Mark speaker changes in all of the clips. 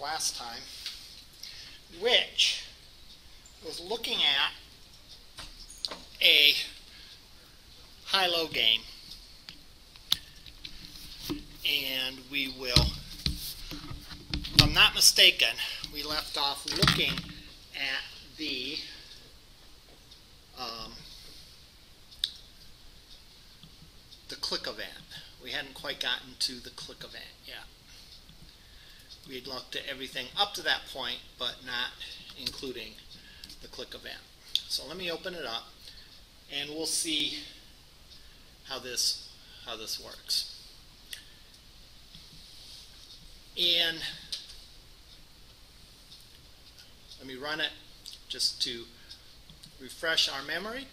Speaker 1: last time, which was looking at a high-low game. And we will, if I'm not mistaken, we left off looking at the um, the click event. We hadn't quite gotten to the click event yet. We had looked at everything up to that point, but not including the click event. So let me open it up and we'll see how this how this works. And let me run it just to refresh our memory.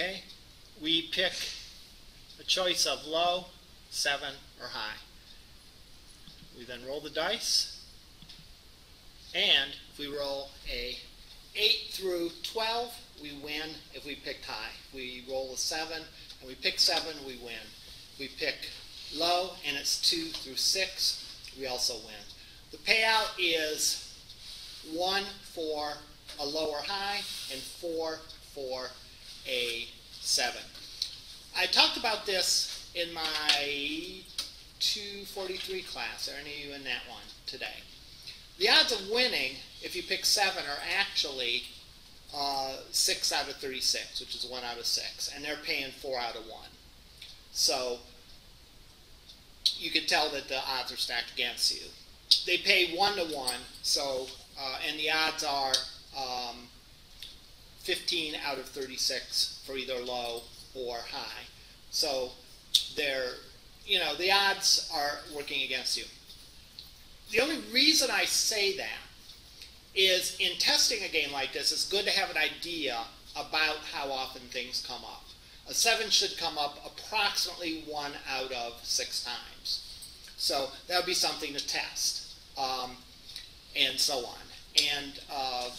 Speaker 1: Okay, we pick a choice of low, 7, or high. We then roll the dice, and if we roll a 8 through 12, we win if we picked high. If we roll a 7 and we pick 7, we win. If we pick low and it's 2 through 6, we also win. The payout is 1 for a low or high and 4 for a 7. I talked about this in my 243 class. Are any of you in that one today? The odds of winning, if you pick 7, are actually uh, 6 out of 36, which is 1 out of 6. And they're paying 4 out of 1. So you can tell that the odds are stacked against you. They pay 1 to 1, so, uh, and the odds are um, 15 out of 36 for either low or high. So they're, you know, the odds are working against you. The only reason I say that is in testing a game like this, it's good to have an idea about how often things come up. A 7 should come up approximately 1 out of 6 times. So that would be something to test, um, and so on. And uh,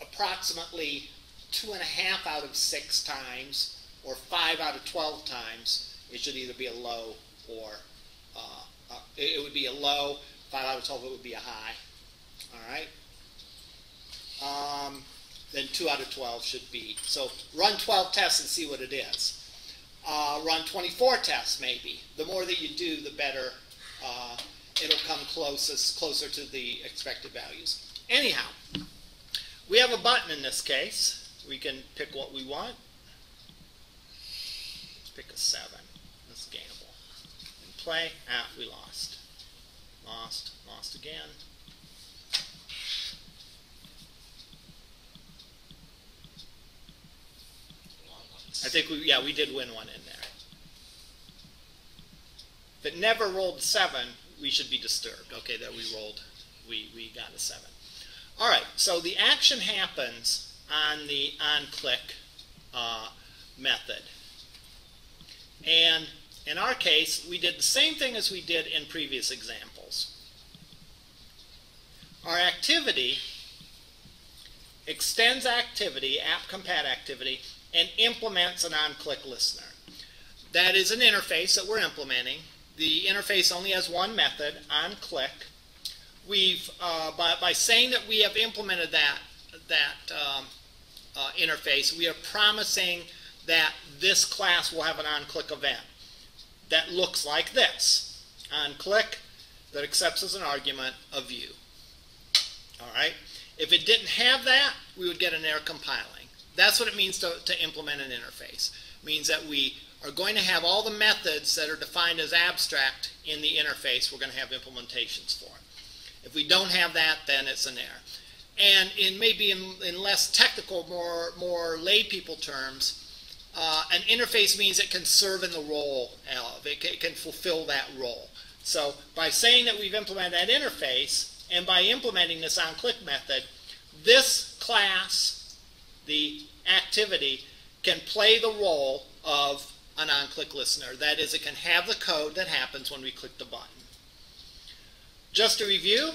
Speaker 1: approximately two and a half out of six times or five out of 12 times, it should either be a low or uh, uh, it would be a low. Five out of 12, it would be a high. All right. Um, then two out of 12 should be. So run 12 tests and see what it is. Uh, run 24 tests maybe. The more that you do, the better uh, it'll come closest, closer to the expected values. Anyhow, we have a button in this case. We can pick what we want. Pick a 7. That's gainable. And play. Ah, we lost. Lost. Lost again. I think we, yeah, we did win one in there. It never rolled seven, we should be disturbed. Okay, that we rolled, we, we got a seven. All right, so the action happens on the on-click uh, method. And in our case, we did the same thing as we did in previous examples. Our activity extends activity, app-compat activity, and implements an on-click listener. That is an interface that we're implementing. The interface only has one method, on-click, we've uh, by, by saying that we have implemented that that um, uh, interface, we are promising that this class will have an on-click event that looks like this: on-click that accepts as an argument a view. All right. If it didn't have that, we would get an error compiling. That's what it means to, to implement an interface. It means that we are going to have all the methods that are defined as abstract in the interface. We're going to have implementations for. If we don't have that, then it's an error. And in maybe in, in less technical, more more lay people terms, uh, an interface means it can serve in the role of, it can, it can fulfill that role. So by saying that we've implemented that interface, and by implementing this onClick method, this class, the activity, can play the role of an onClick listener. That is, it can have the code that happens when we click the button. Just to review,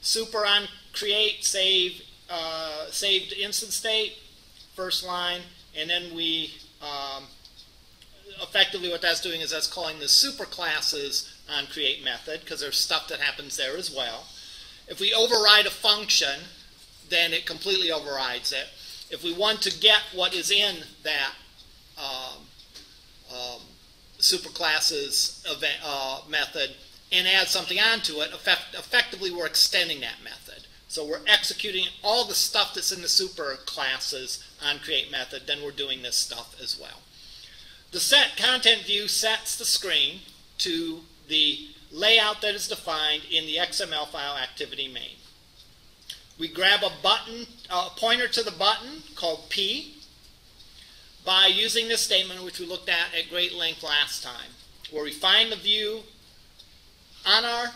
Speaker 1: super on create, save, uh, saved instance state, first line, and then we um, effectively what that's doing is that's calling the superclasses on create method because there's stuff that happens there as well. If we override a function, then it completely overrides it. If we want to get what is in that um, um, superclasses uh, method and add something onto it, effect effectively we're extending that method. So we're executing all the stuff that's in the superclasses on create method, then we're doing this stuff as well. The set content view sets the screen to the layout that is defined in the XML file activity main. We grab a button, a pointer to the button called P by using this statement which we looked at at great length last time, where we find the view on our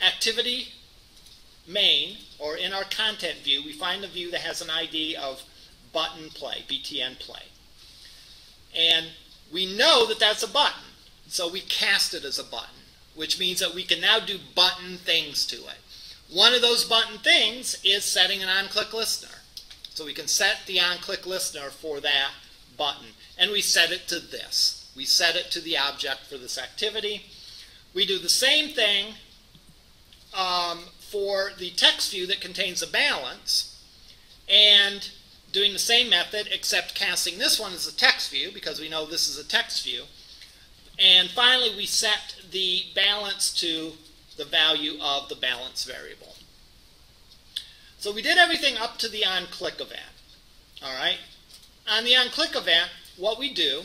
Speaker 1: activity main, or in our content view, we find the view that has an ID of button play, BTN play. And we know that that's a button, so we cast it as a button, which means that we can now do button things to it. One of those button things is setting an on-click listener. So we can set the on-click listener for that button. And we set it to this. We set it to the object for this activity. We do the same thing um, for the text view that contains a balance. And doing the same method, except casting this one as a text view, because we know this is a text view. And finally, we set the balance to the value of the balance variable. So we did everything up to the onClick event. All right? On the onClick event, what we do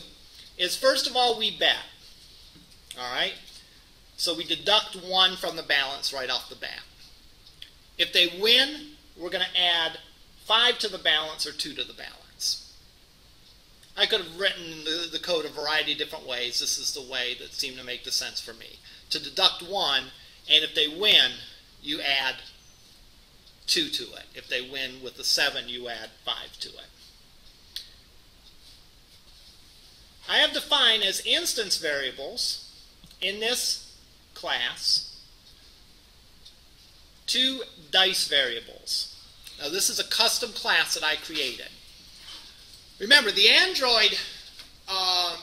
Speaker 1: is, first of all, we bet. All right? So we deduct 1 from the balance right off the bat. If they win, we're going to add 5 to the balance or 2 to the balance. I could have written the, the code a variety of different ways. This is the way that seemed to make the sense for me. To deduct 1, and if they win, you add 2 to it. If they win with the 7, you add 5 to it. I have defined as instance variables in this class two dice variables. Now this is a custom class that I created. Remember, the Android uh,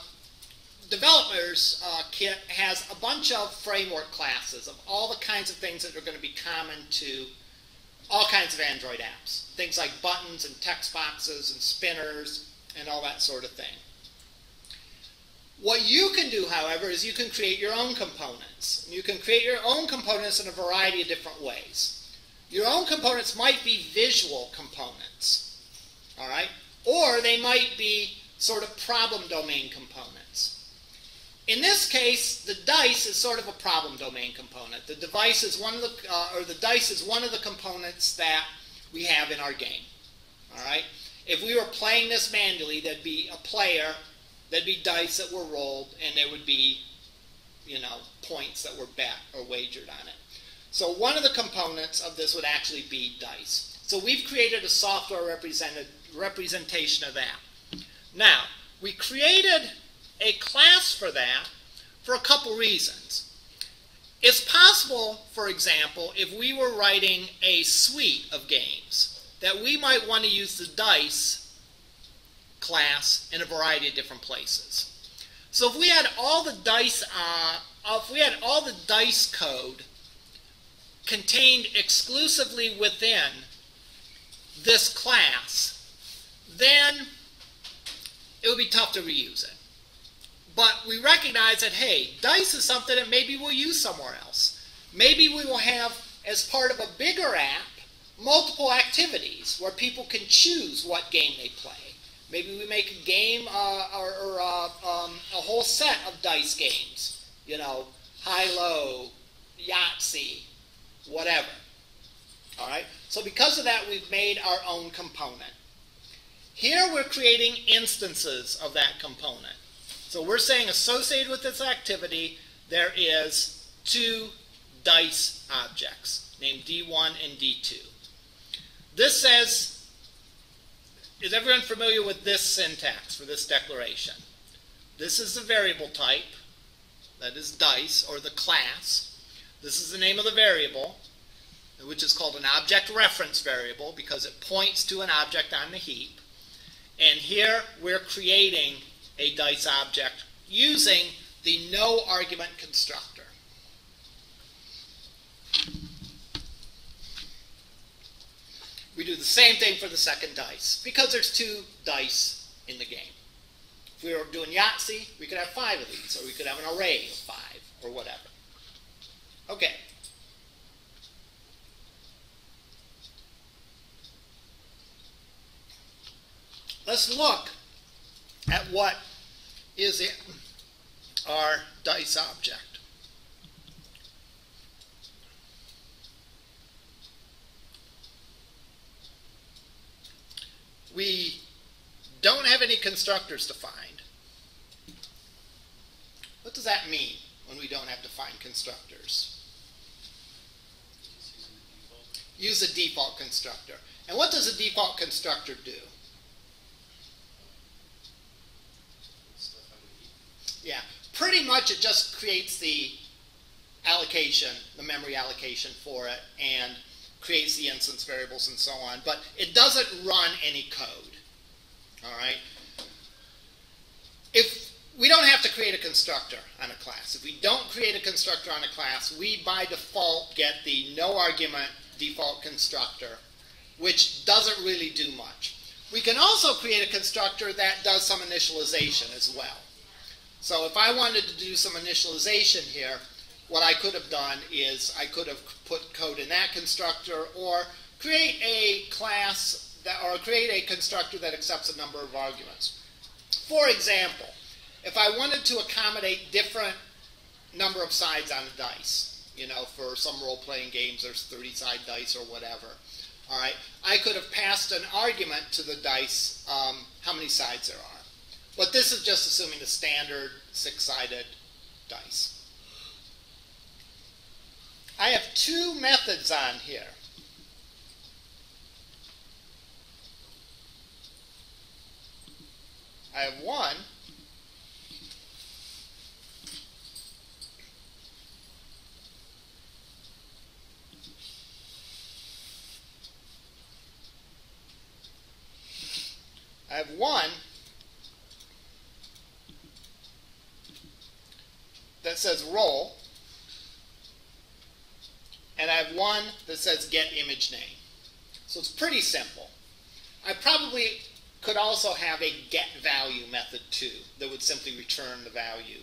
Speaker 1: developers uh, kit has a bunch of framework classes of all the kinds of things that are going to be common to all kinds of Android apps. Things like buttons and text boxes and spinners and all that sort of thing. What you can do, however, is you can create your own components. You can create your own components in a variety of different ways. Your own components might be visual components, all right? Or they might be sort of problem domain components. In this case, the dice is sort of a problem domain component. The device is one of the, uh, or the dice is one of the components that we have in our game, all right? If we were playing this manually, there'd be a player, there'd be dice that were rolled, and there would be, you know, points that were bet or wagered on it. So one of the components of this would actually be dice. So we've created a software represented, representation of that. Now, we created a class for that for a couple reasons. It's possible, for example, if we were writing a suite of games, that we might want to use the dice class in a variety of different places. So if we had all the dice, uh, if we had all the dice code contained exclusively within this class, then it would be tough to reuse it. But we recognize that, hey, dice is something that maybe we'll use somewhere else. Maybe we will have, as part of a bigger app, multiple activities where people can choose what game they play. Maybe we make a game uh, or, or uh, um, a whole set of dice games. You know, high-low, Yahtzee, whatever. All right? So because of that, we've made our own component. Here we're creating instances of that component. So we're saying associated with this activity, there is two dice objects named D1 and D2. This says, is everyone familiar with this syntax for this declaration? This is the variable type, that is dice, or the class. This is the name of the variable, which is called an object reference variable because it points to an object on the heap. And here we're creating a dice object using the no argument constructor. We do the same thing for the second dice because there's two dice in the game. If we were doing Yahtzee, we could have five of these, or we could have an array of five, or whatever. Okay. Let's look at what is in our dice object. We don't have any constructors defined. What does that mean when we don't have defined constructors? Use a default constructor. And what does a default constructor do? Yeah, pretty much it just creates the allocation, the memory allocation for it, and creates the instance variables and so on. But it doesn't run any code. All right. If we don't have to create a constructor on a class. If we don't create a constructor on a class, we by default get the no argument default constructor, which doesn't really do much. We can also create a constructor that does some initialization as well. So if I wanted to do some initialization here, what I could have done is I could have put code in that constructor or create a class that, or create a constructor that accepts a number of arguments. For example, if I wanted to accommodate different number of sides on a dice, you know, for some role-playing games, there's 30-side dice or whatever. All right, I could have passed an argument to the dice um, how many sides there are. But this is just assuming the standard six-sided dice. I have two methods on here. I have one I have one that says roll, and I have one that says get image name. So it's pretty simple. I probably could also have a get value method too that would simply return the value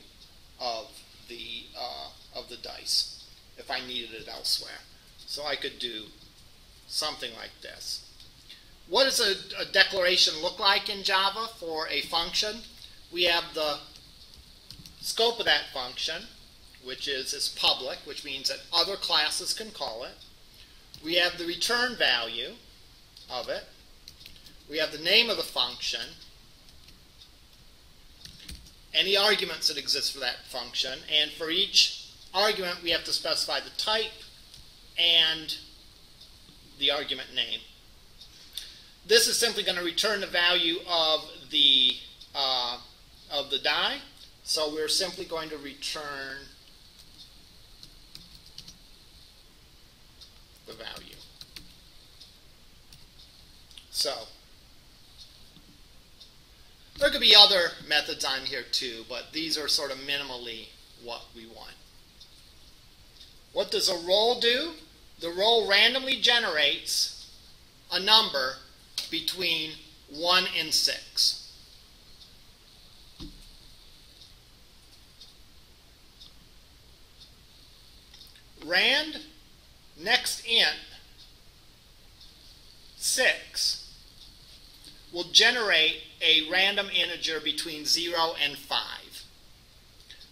Speaker 1: of the uh, of the dice if I needed it elsewhere. So I could do something like this. What does a, a declaration look like in Java for a function? We have the scope of that function, which is, is public, which means that other classes can call it. We have the return value of it. We have the name of the function, any arguments that exist for that function, and for each argument we have to specify the type and the argument name. This is simply going to return the value of the uh, of the die so we're simply going to return the value. So there could be other methods on here too, but these are sort of minimally what we want. What does a roll do? The roll randomly generates a number between 1 and 6. rand next int 6 will generate a random integer between 0 and 5.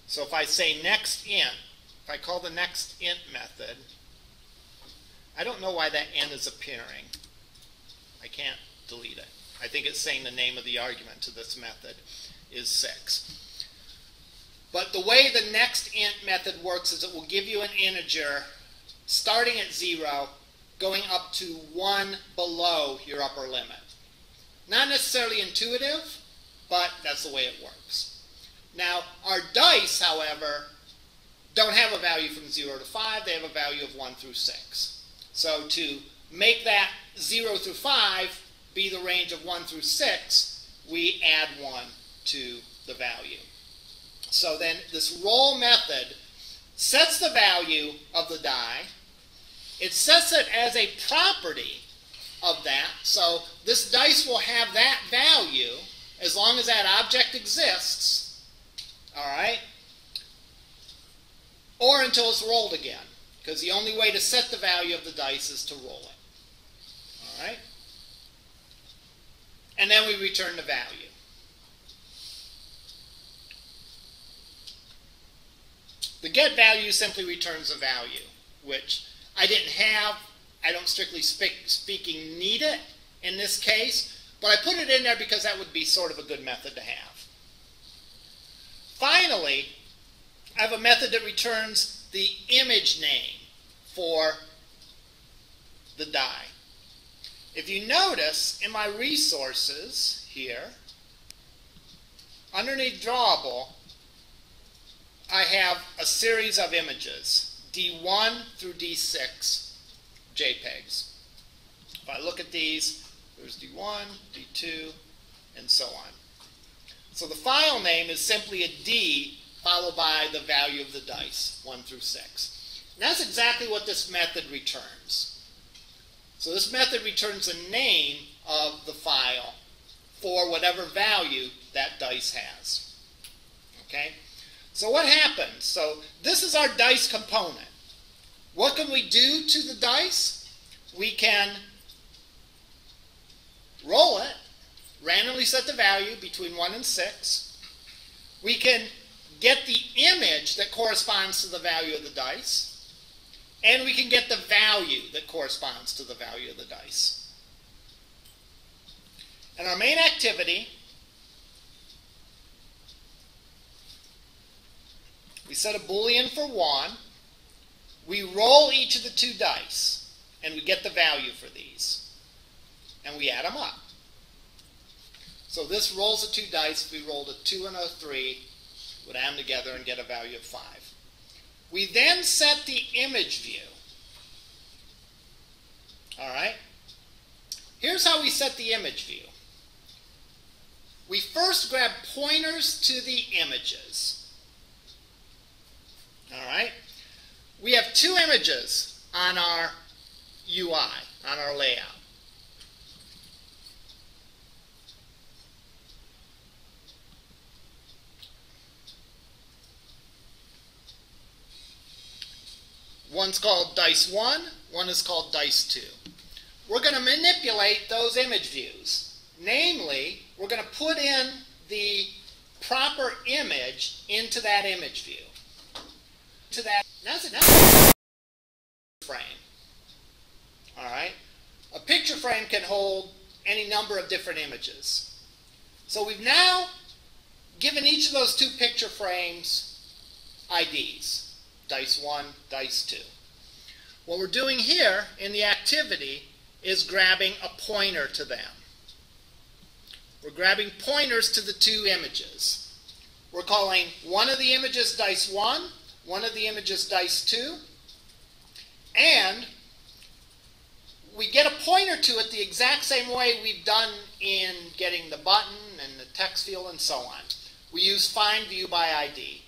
Speaker 1: So if I say next int, if I call the next int method, I don't know why that n is appearing. I can't delete it. I think it's saying the name of the argument to this method is 6. But the way the next int method works is it will give you an integer starting at 0, going up to 1 below your upper limit. Not necessarily intuitive, but that's the way it works. Now, our dice, however, don't have a value from 0 to 5. They have a value of 1 through 6. So to make that 0 through 5 be the range of 1 through 6, we add 1 to the value. So then this roll method sets the value of the die. It sets it as a property of that. So this dice will have that value as long as that object exists. All right? Or until it's rolled again. Because the only way to set the value of the dice is to roll it. All right? And then we return the value. The get value simply returns a value, which I didn't have. I don't strictly speak, speaking need it in this case, but I put it in there because that would be sort of a good method to have. Finally, I have a method that returns the image name for the die. If you notice in my resources here, underneath drawable, I have a series of images, D1 through D6 JPEGs. If I look at these, there's D1, D2, and so on. So the file name is simply a D followed by the value of the dice, 1 through 6. And that's exactly what this method returns. So this method returns the name of the file for whatever value that dice has. Okay? So what happens? So this is our dice component. What can we do to the dice? We can roll it, randomly set the value between 1 and 6. We can get the image that corresponds to the value of the dice, and we can get the value that corresponds to the value of the dice. And our main activity We set a boolean for 1. We roll each of the two dice, and we get the value for these. And we add them up. So this rolls the two dice. We rolled a 2 and a 3, would add them together and get a value of 5. We then set the image view. All right? Here's how we set the image view. We first grab pointers to the images. All right? We have two images on our UI, on our layout. One's called Dice 1, one is called Dice 2. We're going to manipulate those image views. Namely, we're going to put in the proper image into that image view to that. That's enough. Frame. All right. A picture frame can hold any number of different images. So we've now given each of those two picture frames IDs, dice 1, dice 2. What we're doing here in the activity is grabbing a pointer to them. We're grabbing pointers to the two images. We're calling one of the images dice 1 one of the images dice 2, and we get a pointer to it the exact same way we've done in getting the button and the text field and so on. We use find view by ID.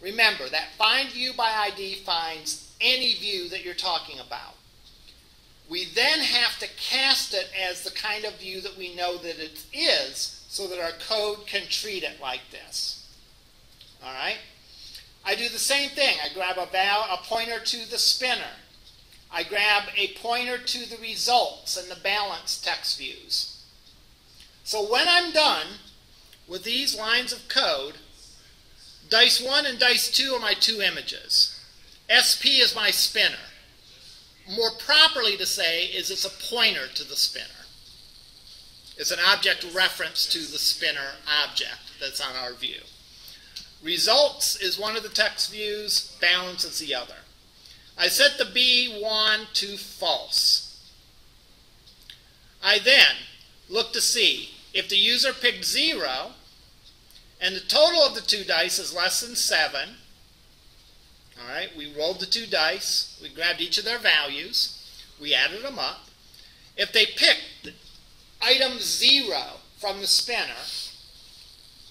Speaker 1: Remember that find view by ID finds any view that you're talking about. We then have to cast it as the kind of view that we know that it is so that our code can treat it like this. All right? I do the same thing. I grab a, val a pointer to the spinner. I grab a pointer to the results and the balance text views. So when I'm done with these lines of code, dice 1 and dice 2 are my two images. SP is my spinner. More properly to say is it's a pointer to the spinner. It's an object reference to the spinner object that's on our view. Results is one of the text views, balance is the other. I set the B1 to false. I then look to see if the user picked 0 and the total of the two dice is less than 7. All right, we rolled the two dice, we grabbed each of their values, we added them up. If they picked item 0 from the spinner,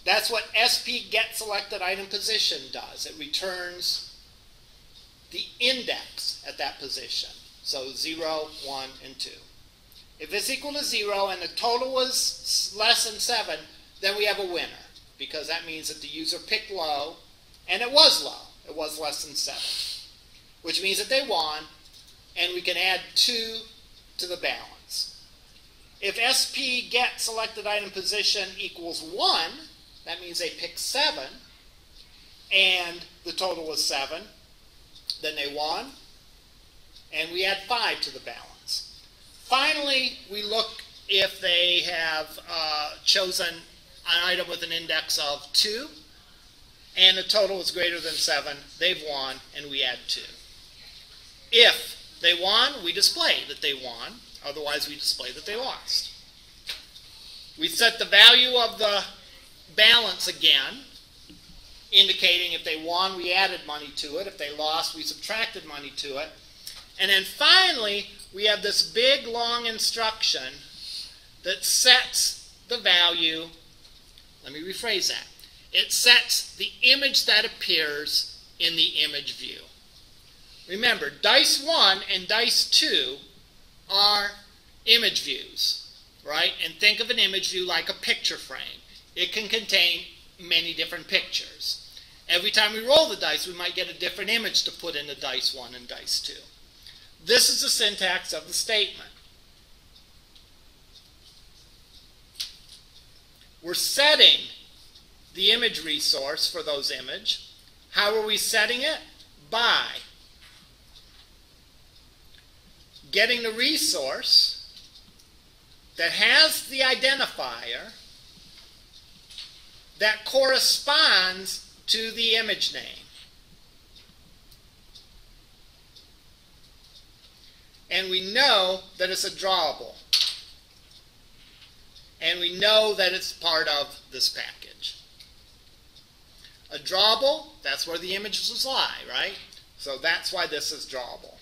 Speaker 1: that's what SP get selected item position does. It returns the index at that position. So 0, 1, and 2. If it's equal to 0 and the total was less than 7, then we have a winner because that means that the user picked low and it was low. It was less than 7, which means that they won and we can add 2 to the balance. If SP get selected item position equals 1, that means they picked 7, and the total was 7. Then they won, and we add 5 to the balance. Finally, we look if they have uh, chosen an item with an index of 2, and the total is greater than 7, they've won, and we add 2. If they won, we display that they won, otherwise we display that they lost. We set the value of the balance again, indicating if they won, we added money to it. If they lost, we subtracted money to it. And then finally, we have this big, long instruction that sets the value. Let me rephrase that. It sets the image that appears in the image view. Remember, dice 1 and dice 2 are image views, right? And think of an image view like a picture frame. It can contain many different pictures. Every time we roll the dice, we might get a different image to put into dice 1 and dice 2. This is the syntax of the statement. We're setting the image resource for those image. How are we setting it? By getting the resource that has the identifier that corresponds to the image name. And we know that it's a drawable. And we know that it's part of this package. A drawable, that's where the images lie, right? So that's why this is drawable.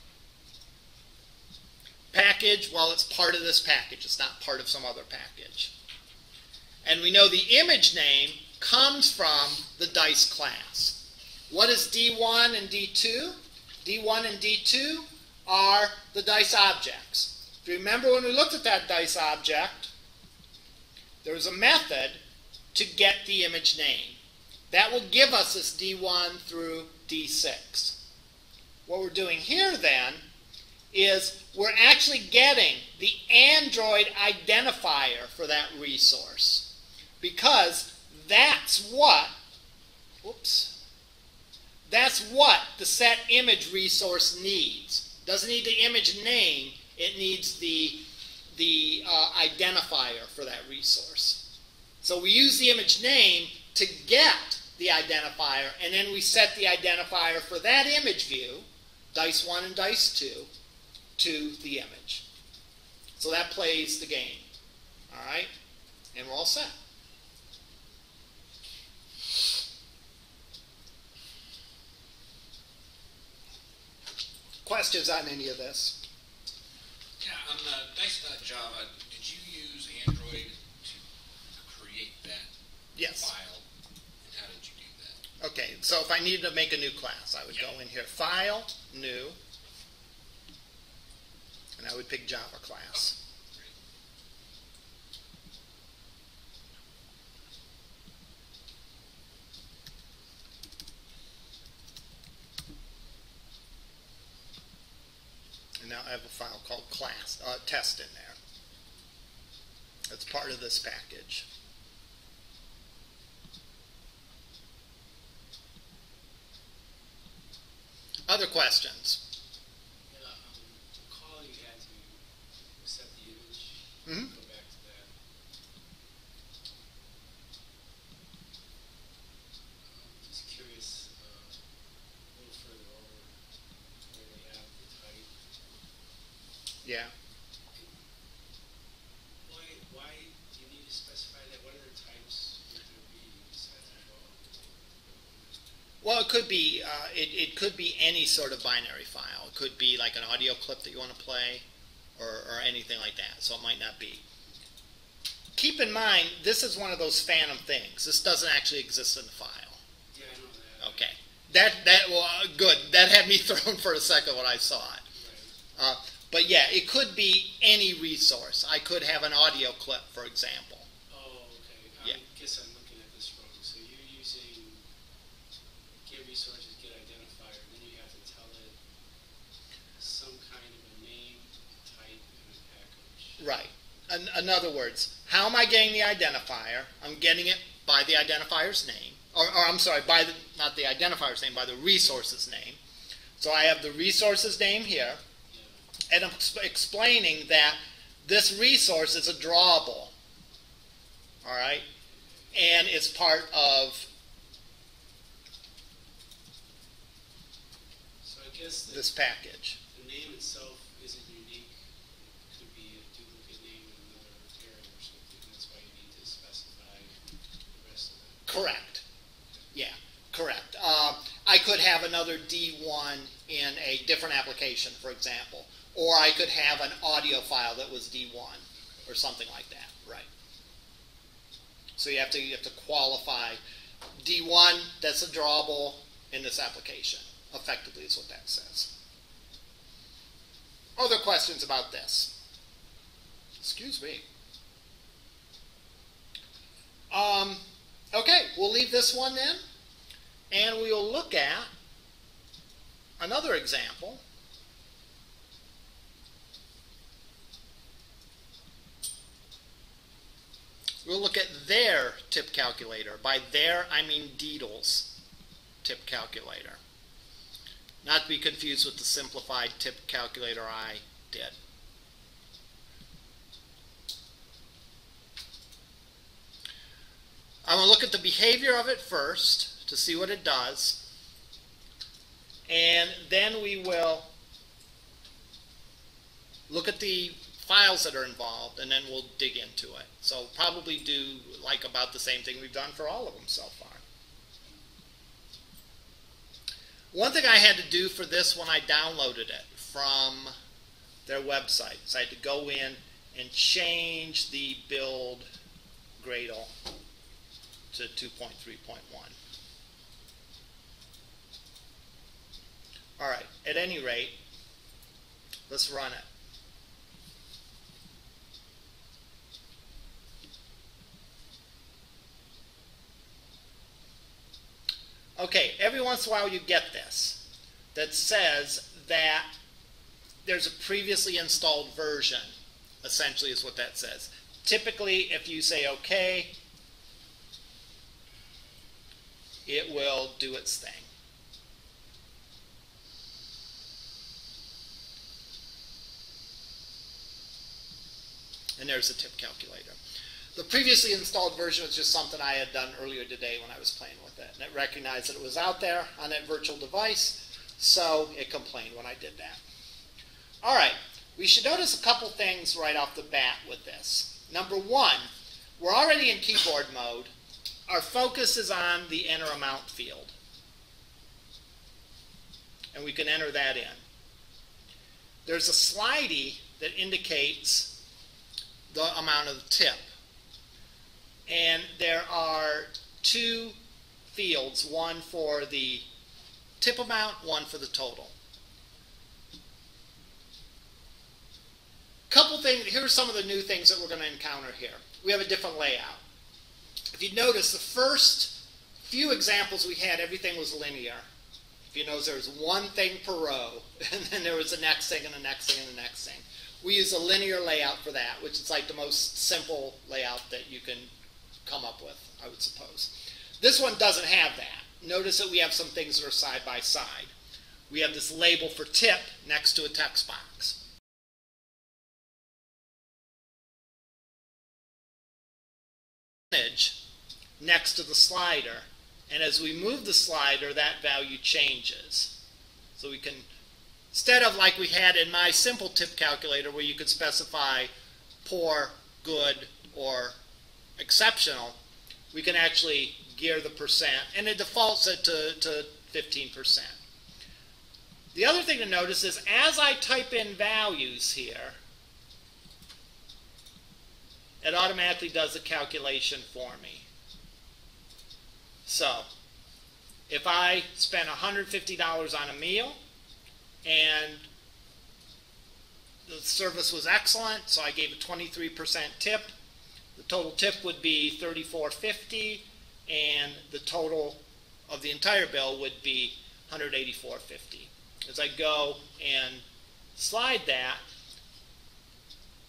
Speaker 1: Package, well, it's part of this package. It's not part of some other package. And we know the image name comes from the dice class. What is D1 and D2? D1 and D2 are the dice objects. If you remember when we looked at that dice object, there was a method to get the image name. That will give us this D1 through D6. What we're doing here then is we're actually getting the Android identifier for that resource because that's what, whoops, that's what the set image resource needs. Doesn't need the image name, it needs the, the uh, identifier for that resource. So we use the image name to get the identifier, and then we set the identifier for that image view, dice 1 and dice 2, to the image. So that plays the game. All right? And we're all set. Questions on any of this?
Speaker 2: Yeah, on uh, the dice.java, did you use Android to create that
Speaker 1: yes.
Speaker 2: file? And how did you do that?
Speaker 1: Okay, so if I needed to make a new class, I would yep. go in here, File, New, and I would pick Java class. now I have a file called class uh, test in there. That's part of this package. Other questions?
Speaker 3: Yeah, um, call you had to set the image.
Speaker 1: Mm -hmm.
Speaker 3: Go back to that.
Speaker 1: Yeah.
Speaker 3: Why, why do you need to specify that? What other types would there be besides that?
Speaker 1: Well, it could be uh, it, it could be any sort of binary file. It could be like an audio clip that you want to play, or, or anything like that. So it might not be. Keep in mind, this is one of those phantom things. This doesn't actually exist in the file.
Speaker 3: Yeah, I know that.
Speaker 1: Okay. That that well, uh, good. That had me thrown for a second when I saw it. Uh, but yeah, it could be any resource. I could have an audio clip, for example.
Speaker 3: Oh, okay.
Speaker 1: Yeah.
Speaker 3: I guess I'm looking at this wrong. So you're using get resources, get identifier, and then you have to tell it some kind of a name, type, and a package.
Speaker 1: Right. In, in other words, how am I getting the identifier? I'm getting it by the identifier's name, or, or I'm sorry, by the not the identifier's name, by the resource's name. So I have the resource's name here, and I'm ex- explaining that this resource is a drawable. All right, and it's part of
Speaker 3: So
Speaker 1: this package.
Speaker 3: the name itself isn't unique. It could be a duplicate name in another area or something. That's why you need to specify the rest of it.
Speaker 1: Correct. Yeah, correct. Uh, I could have another D1 in a different application, for example, or I could have an audio file that was D1 or something like that. Right. So you have to you have to qualify D1. That's a drawable in this application. Effectively, is what that says. Other questions about this? Excuse me. Um, okay, we'll leave this one then, and we will look at another example. We'll look at their tip calculator. By their, I mean Deitel's tip calculator. Not to be confused with the simplified tip calculator I did. I'm going to look at the behavior of it first to see what it does. And then we will look at the files that are involved and then we'll dig into it. So probably do like about the same thing we've done for all of them so far. One thing I had to do for this when I downloaded it from their website is I had to go in and change the build Gradle to 2.3.1. All right, at any rate, let's run it. Okay, every once in a while you get this that says that there's a previously installed version, essentially, is what that says. Typically, if you say OK, it will do its thing. And there's the tip calculator. The previously installed version was just something I had done earlier today when I was playing with it. And it recognized that it was out there on that virtual device, so it complained when I did that. All right, we should notice a couple things right off the bat with this. Number one, we're already in keyboard mode. Our focus is on the enter amount field. And we can enter that in. There's a slidey that indicates the amount of the tip. And there are two fields, one for the tip amount, one for the total. Couple things, here are some of the new things that we're going to encounter here. We have a different layout. If you notice, the first few examples we had, everything was linear. If you notice, there was one thing per row, and then there was the next thing, and the next thing, and the next thing. We use a linear layout for that, which is like the most simple layout that you can come up with, I would suppose. This one doesn't have that. Notice that we have some things that are side by side. We have this label for tip next to a text box. Image next to the slider, and as we move the slider, that value changes. So we can instead of like we had in my simple tip calculator where you could specify poor, good, or exceptional, we can actually gear the percent, and it defaults it to, to 15%. The other thing to notice is as I type in values here, it automatically does the calculation for me. So, if I spend $150 on a meal and the service was excellent, so I gave a 23% tip, the total tip would be $34.50 and the total of the entire bill would be $184.50. As I go and slide that,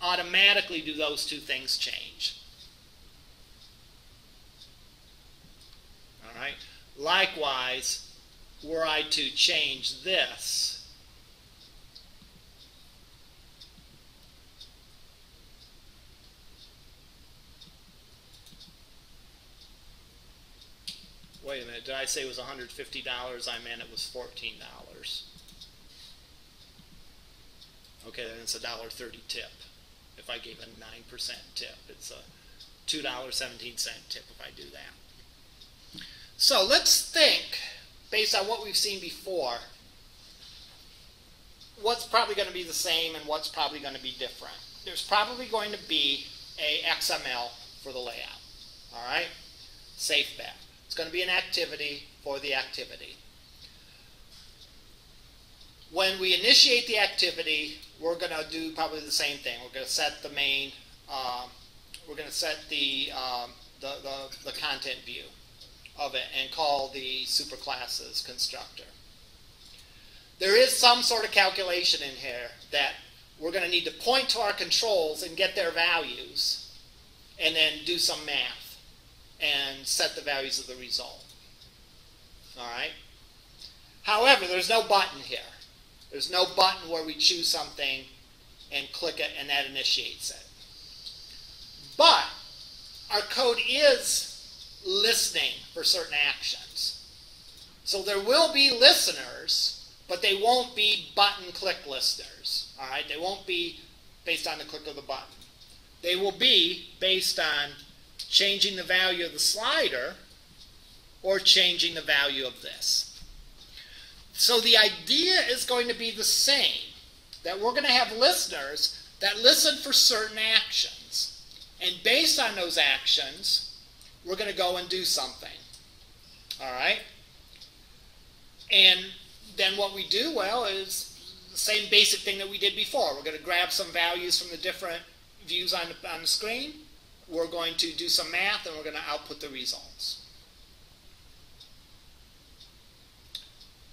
Speaker 1: automatically do those two things change. All right. Likewise, were I to change this, wait a minute, did I say it was $150? I meant it was $14. Okay, then it's a dollar thirty tip. If I gave a nine percent tip, it's a two dollar seventeen cent tip if I do that. So let's think, based on what we've seen before, what's probably going to be the same and what's probably going to be different. There's probably going to be a XML for the layout. All right, safe bet. It's going to be an activity for the activity. When we initiate the activity, we're going to do probably the same thing. We're going to set the main, um, we're going to set the, um, the, the, the, content view of it and call the superclasses constructor. There is some sort of calculation in here that we're going to need to point to our controls and get their values and then do some math and set the values of the result. All right? However, there's no button here. There's no button where we choose something and click it and that initiates it. But our code is listening for certain actions. So there will be listeners, but they won't be button click listeners. All right, they won't be based on the click of the button. They will be based on changing the value of the slider or changing the value of this. So the idea is going to be the same that we're going to have listeners that listen for certain actions. And based on those actions, we're going to go and do something. All right? And then what we do, well, is the same basic thing that we did before. We're going to grab some values from the different views on the, on the screen. We're going to do some math, and we're going to output the results.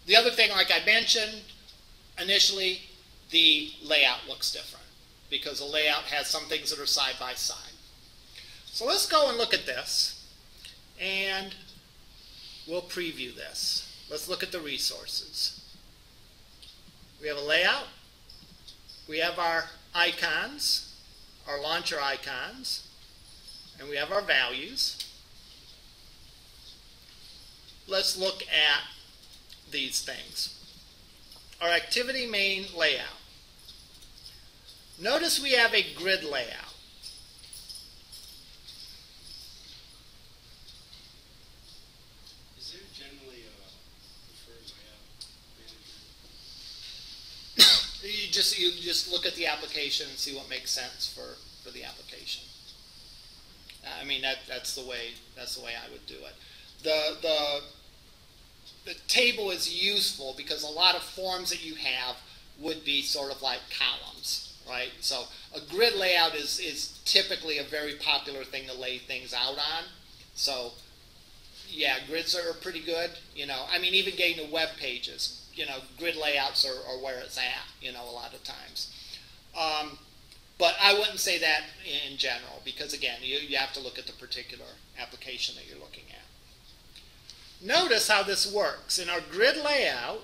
Speaker 1: The other thing, like I mentioned initially, the layout looks different because the layout has some things that are side by side. So let's go and look at this and we'll preview this. Let's look at the resources. We have a layout. We have our icons, our launcher icons, and we have our values. Let's look at these things. Our activity main layout. Notice we have a grid layout.
Speaker 3: Is there generally a preferred layout
Speaker 1: you just you just look at the application and see what makes sense for, for the application. Uh, I mean that that's the way that's the way I would do it. The the the table is useful because a lot of forms that you have would be sort of like columns, right? So a grid layout is, is typically a very popular thing to lay things out on. So yeah, grids are pretty good. You know, I mean, even getting to web pages, you know, grid layouts are, are where it's at, you know, a lot of times. Um, but I wouldn't say that in general because, again, you, you have to look at the particular application that you're looking at. Notice how this works. In our grid layout,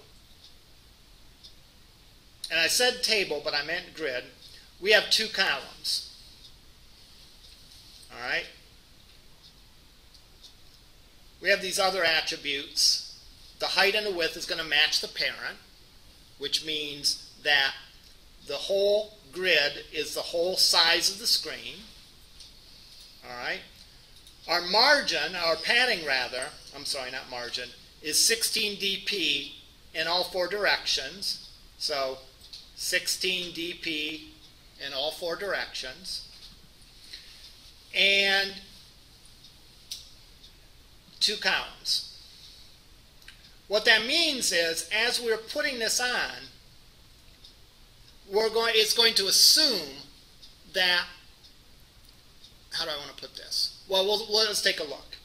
Speaker 1: and I said table, but I meant grid, we have two columns. All right? We have these other attributes. The height and the width is going to match the parent. which means that the whole grid is the whole size of the screen. All right. Our margin, our padding rather, I'm sorry, not margin, is 16 dp in all four directions. So 16 dp in all four directions. And two columns. What that means is, as we're putting this on, we're going, it's going to assume that, how do I want to put this? Well, we'll let's take a look.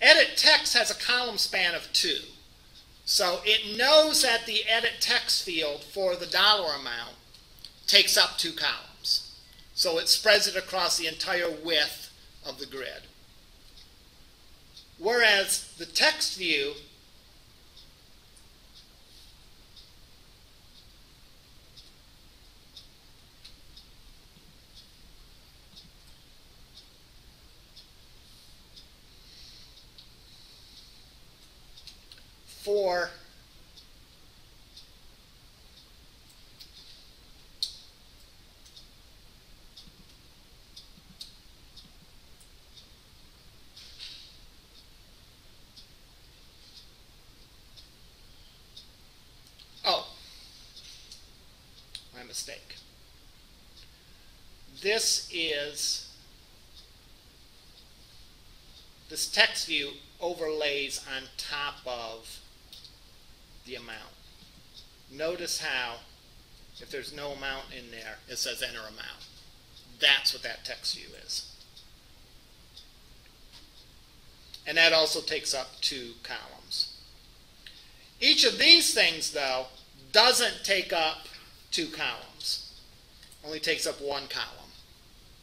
Speaker 1: Edit text has a column span of two. So it knows that the edit text field for the dollar amount takes up two columns. So it spreads it across the entire width of the grid. Whereas the text view Oh, my mistake. This is this text view overlays on top of the amount. Notice how, if there's no amount in there, it says enter amount. That's what that text view is. And that also takes up two columns. Each of these things, though, doesn't take up two columns. Only takes up one column.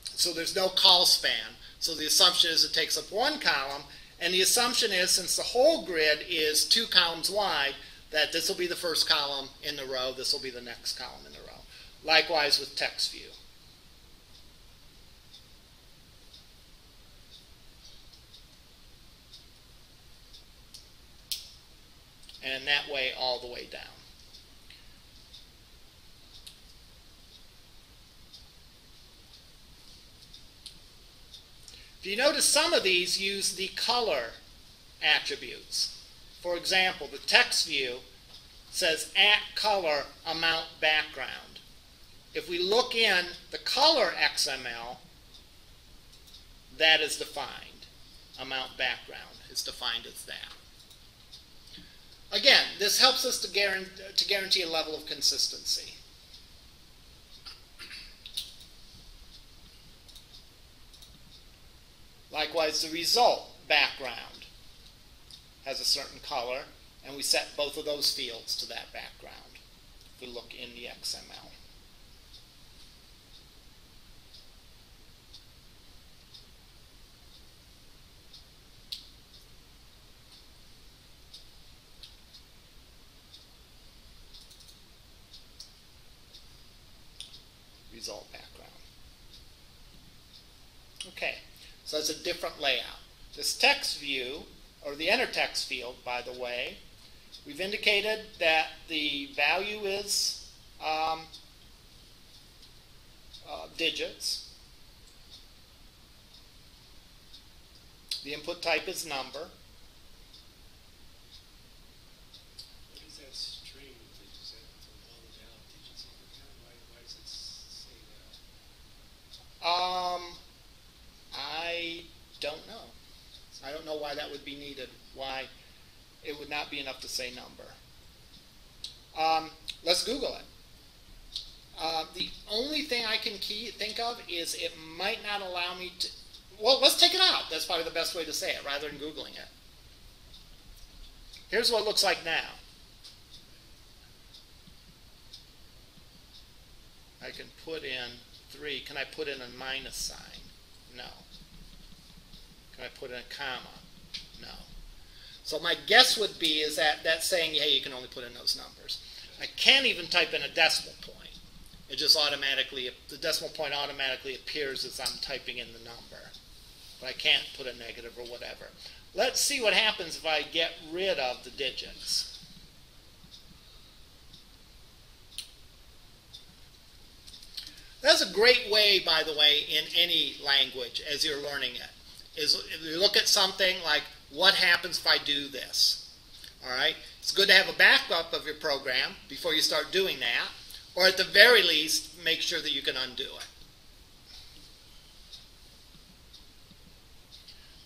Speaker 1: So there's no call span. So the assumption is it takes up one column, and the assumption is since the whole grid is two columns wide, that this will be the first column in the row, this will be the next column in the row. Likewise with text view. And that way all the way down. If you notice some of these use the color attributes. For example, the text view says at color amount background. If we look in the color XML, that is defined. Amount background is defined as that. Again, this helps us to guarantee, to guarantee a level of consistency. Likewise, the result background has a certain color, and we set both of those fields to that background. If we look in the XML. Result background. Okay, so it's a different layout. This text view or the enter text field, by the way, we've indicated that the value is um, uh, digits. The input type is number.
Speaker 3: What is that string with digits? Is that the all the valid digits over time? Why, why does it s- say that?
Speaker 1: Um, I don't know. I don't know why that would be needed. Why it would not be enough to say number. Um, let's Google it. Uh, the only thing I can key, think of is it might not allow me to. Well, let's take it out. That's probably the best way to say it rather than Googling it. Here's what it looks like now. I can put in 3. Can I put in a minus sign? No. Can I put in a comma? No. So my guess would be is that that's saying, hey, you can only put in those numbers. I can't even type in a decimal point. It just automatically, the decimal point automatically appears as I'm typing in the number. But I can't put a negative or whatever. Let's see what happens if I get rid of the digits. That's a great way, by the way, in any language as you're learning it is if you look at something like, what happens if I do this? All right? It's good to have a backup of your program before you start doing that, or at the very least, make sure that you can undo it.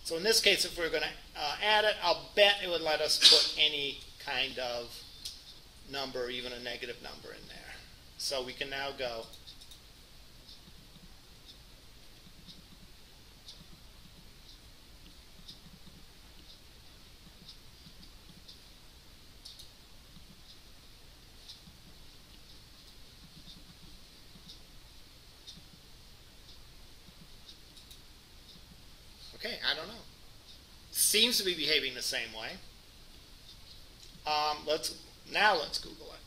Speaker 1: So in this case, if we're going to uh, add it, I'll bet it would let us put any kind of number, even a negative number in there. So we can now go Okay, I don't know. Seems to be behaving the same way. Um, let's now let's Google it.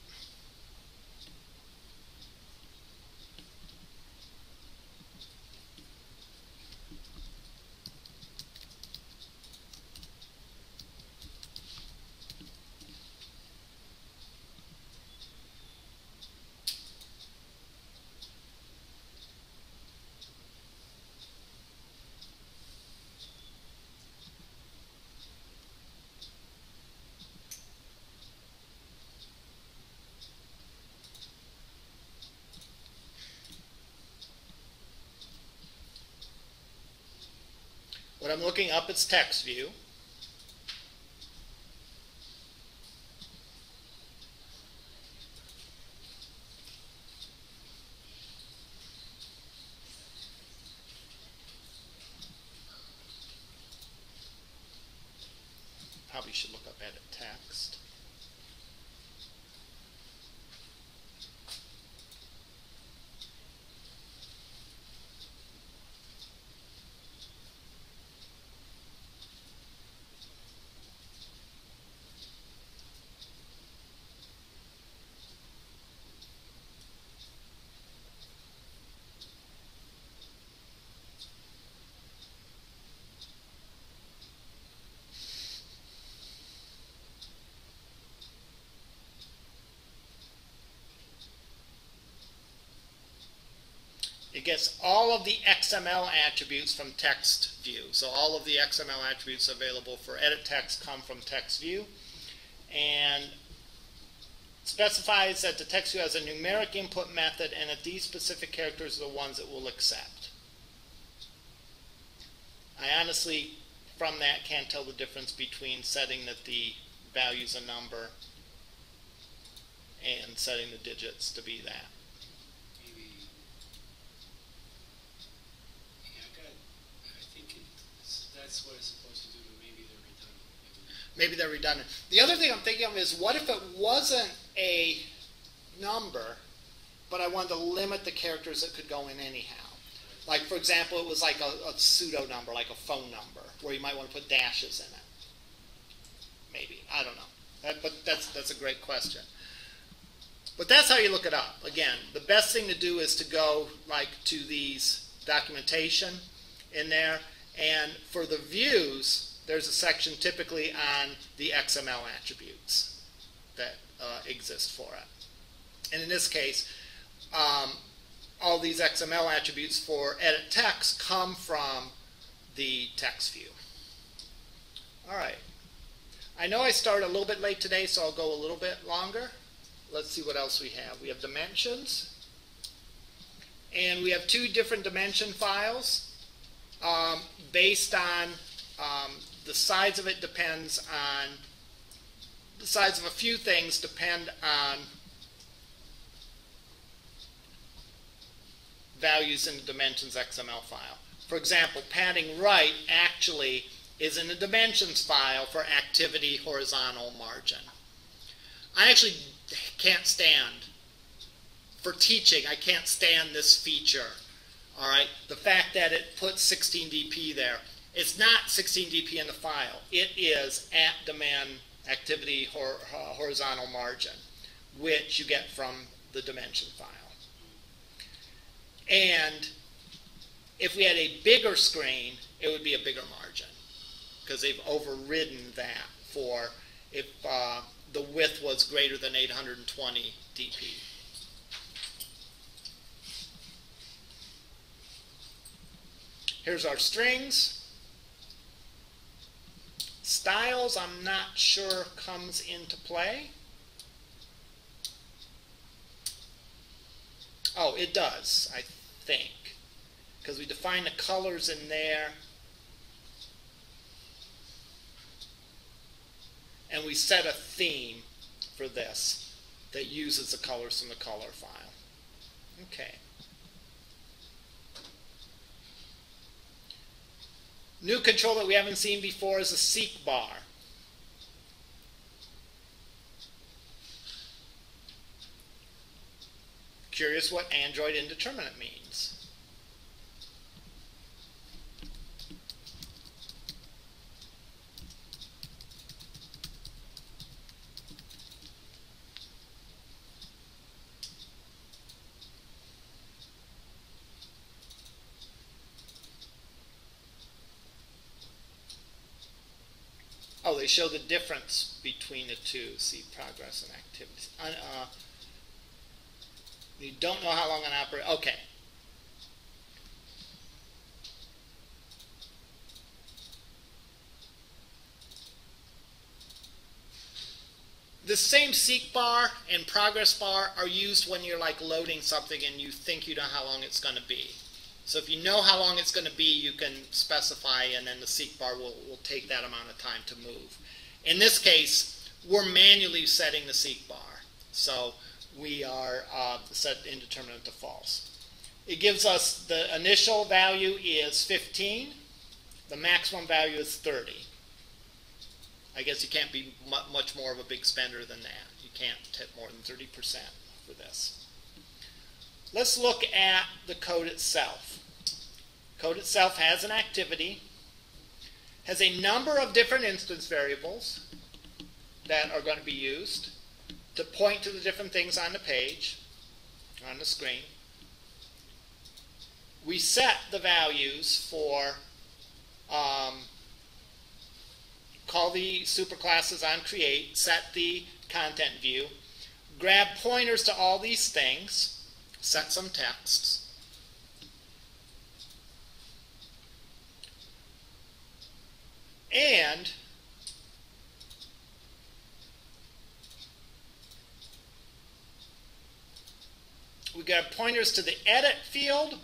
Speaker 1: What I'm looking up is text view. Probably should look up edit text. It gets all of the XML attributes from text view. So all of the XML attributes available for edit text come from text view. And specifies that the text view has a numeric input method and that these specific characters are the ones it will accept. I honestly, from that, can't tell the difference between setting that the value's a number and setting the digits to be that.
Speaker 3: Maybe. Yeah, I got, I think it's, that's what it's supposed to do, but maybe they're redundant.
Speaker 1: maybe they're redundant. The other thing I'm thinking of is what if it wasn't a number, but I wanted to limit the characters that could go in anyhow? Like, for example, it was like a, a pseudo number, like a phone number, where you might want to put dashes in it. Maybe. I don't know. That, but that's, that's a great question. But that's how you look it up. Again, the best thing to do is to go like to these documentation in there, and for the views, there's a section typically on the XML attributes that uh, exist for it. And in this case, um, all these XML attributes for edit text come from the text view. All right. I know I started a little bit late today, so I'll go a little bit longer. Let's see what else we have. We have dimensions. And we have two different dimension files um, based on um, the size of it depends on the size of a few things depend on values in the dimensions XML file. For example, padding right actually is in the dimensions file for activity horizontal margin. I actually can't stand, for teaching, I can't stand this feature. All right, the fact that it puts 16 dp there. It's not 16 dp in the file. It is at dimen activity hor uh, horizontal margin, which you get from the dimension file. And if we had a bigger screen, it would be a bigger margin because they've overridden that for if uh, the width was greater than 820 dp. Here's our strings. Styles, I'm not sure comes into play. Oh, it does, I think. Because we define the colors in there. And we set a theme for this that uses the colors from the color file. Okay. New control that we haven't seen before is a seek bar. Curious what Android indeterminate means. Oh, they show the difference between the two. See progress and activities. Uh, you don't know how long an operator. Okay. The same seek bar and progress bar are used when you're like loading something and you think you know how long it's going to be. So if you know how long it's going to be, you can specify and then the seek bar will, will take that amount of time to move. In this case, we're manually setting the seek bar. So we are uh, set indeterminate to false. It gives us the initial value is 15. The maximum value is 30. I guess you can't be much more of a big spender than that. You can't tip more than 30% for this. Let's look at the code itself. Code itself has an activity, has a number of different instance variables that are going to be used to point to the different things on the page, on the screen. We set the values for, um, call the superclasses on create, set the content view, grab pointers to all these things, set some texts, and we got pointers to the edit field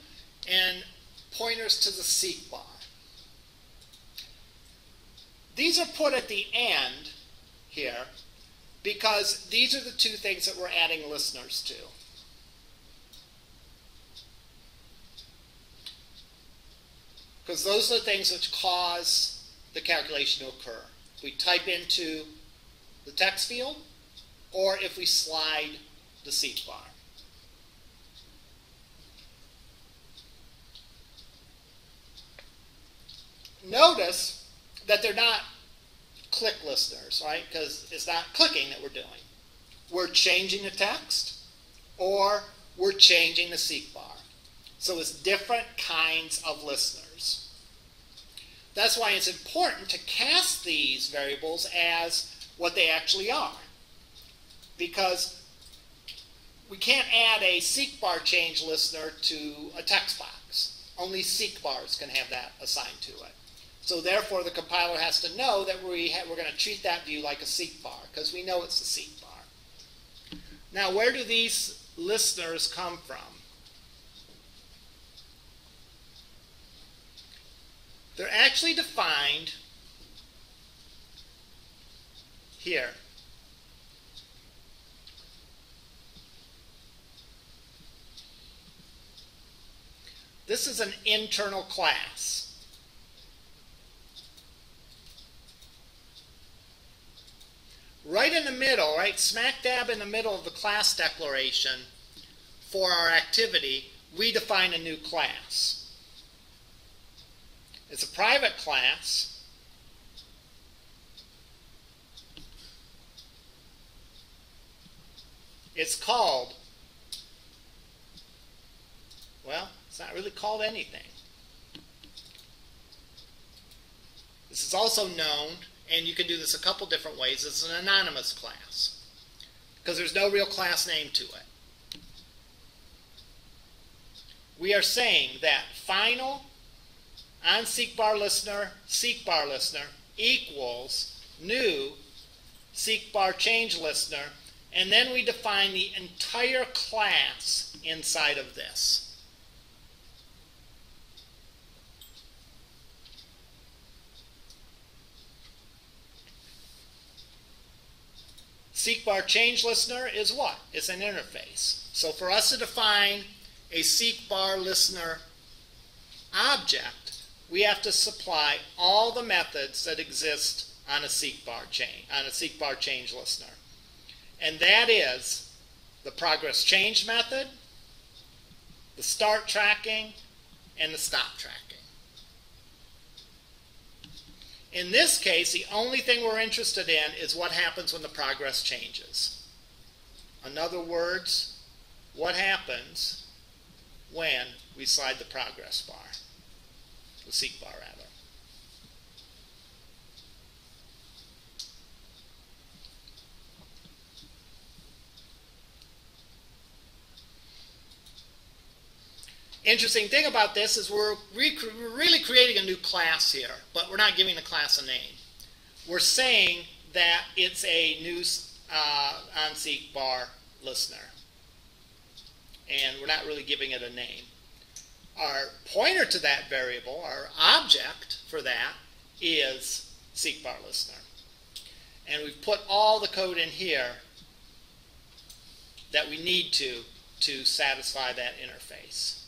Speaker 1: and pointers to the seek bar. These are put at the end here because these are the two things that we're adding listeners to. Because those are the things which cause the calculation to occur. We type into the text field or if we slide the seek bar. notice that they're not click listeners, right? Because it's not clicking that we're doing. We're changing the text or we're changing the seek bar. So it's different kinds of listeners. That's why it's important to cast these variables as what they actually are. Because we can't add a seek bar change listener to a text box. Only seek bars can have that assigned to it. So therefore, the compiler has to know that we we're going to treat that view like a seek bar, because we know it's a seek bar. Now, where do these listeners come from? They're actually defined here. This is an internal class. right in the middle, right smack dab in the middle of the class declaration for our activity, we define a new class. It's a private class. It's called, well, it's not really called anything. This is also known and you can do this a couple different ways. It's an anonymous class because there's no real class name to it. We are saying that final on seek bar listener, seek bar listener equals new seek bar change listener, and then we define the entire class inside of this. Seek bar change listener is what? It's an interface. So for us to define a seek bar listener object, we have to supply all the methods that exist on a seek bar chain, on a seek bar change listener. And that is the progress change method, the start tracking, and the stop tracking. In this case, the only thing we're interested in is what happens when the progress changes. In other words, what happens when we slide the progress bar, the seek bar rather. Interesting thing about this is we're, re we're really creating a new class here, but we're not giving the class a name. We're saying that it's a new uh, on-seek bar listener, and we're not really giving it a name. Our pointer to that variable, our object for that, is seek bar listener. And we've put all the code in here that we need to to satisfy that interface.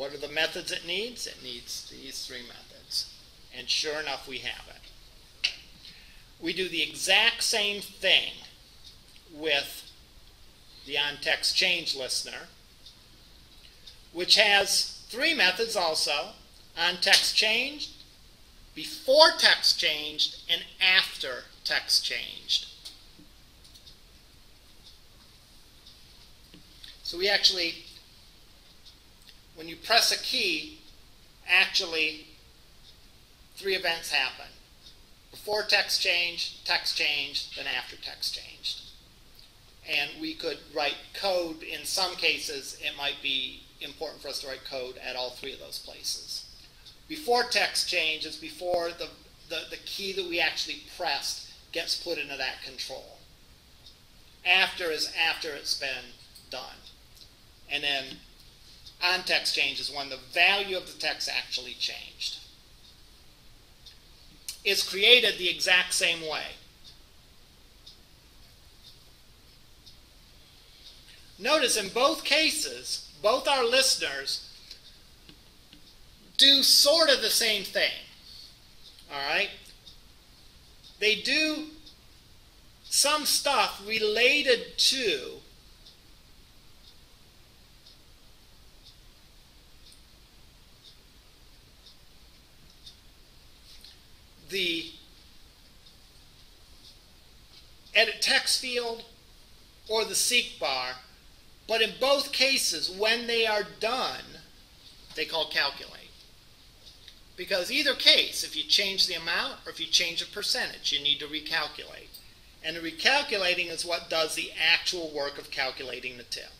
Speaker 1: What are the methods it needs? It needs these three methods. And sure enough, we have it. We do the exact same thing with the on-text change listener, which has three methods also, on-text changed, before text changed, and after text changed. So we actually when you press a key, actually three events happen. Before text change, text changed, then after text changed. And we could write code, in some cases, it might be important for us to write code at all three of those places. Before text change is before the, the, the key that we actually pressed gets put into that control. After is after it's been done. And then on text change is when the value of the text actually changed. Is created the exact same way. Notice in both cases, both our listeners do sort of the same thing. All right? They do some stuff related to the edit text field or the seek bar, but in both cases, when they are done, they call calculate. Because either case, if you change the amount or if you change the percentage, you need to recalculate. And the recalculating is what does the actual work of calculating the tip.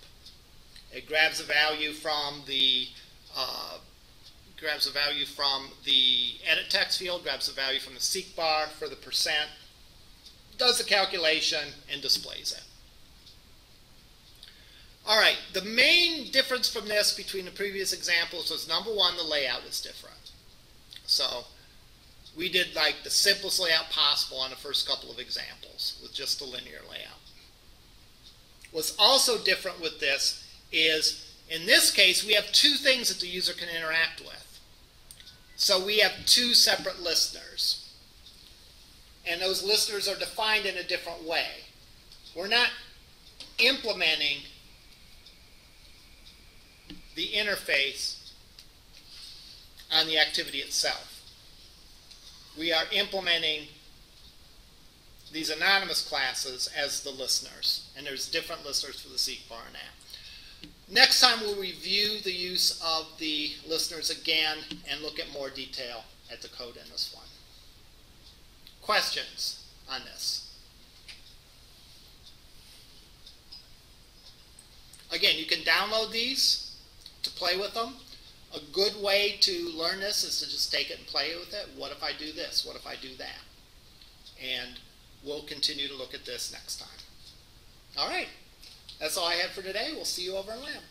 Speaker 1: It grabs a value from the uh, grabs a value from the edit text field, grabs a value from the seek bar for the percent, does the calculation, and displays it. All right, the main difference from this between the previous examples was number one, the layout is different. So we did like the simplest layout possible on the first couple of examples with just a linear layout. What's also different with this is in this case, we have two things that the user can interact with. So we have two separate listeners. And those listeners are defined in a different way. We're not implementing the interface on the activity itself. We are implementing these anonymous classes as the listeners, and there's different listeners for the Seek Bar and. Next time we'll review the use of the listeners again and look at more detail at the code in this one. Questions on this? Again, you can download these to play with them. A good way to learn this is to just take it and play with it. What if I do this? What if I do that? And we'll continue to look at this next time. All right. That's all I had for today. We'll see you over in lab.